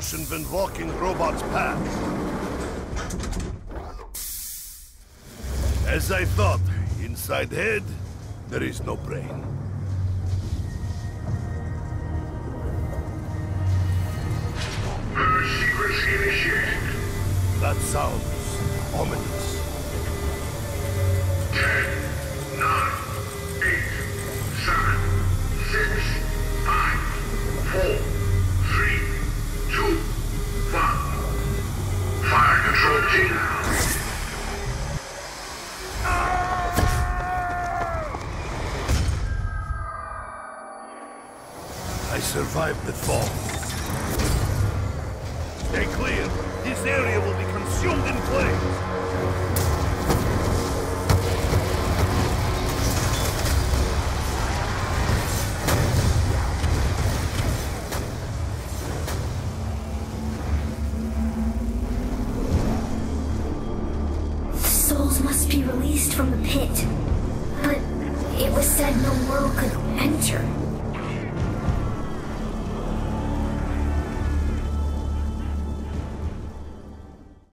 Martian been walking robot's path? As I thought, inside head, there is no brain. Purge sequence initiated. That sounds ominous. Survived the fall. Stay clear. This area will Must be released from the pit. But it was said no world could enter.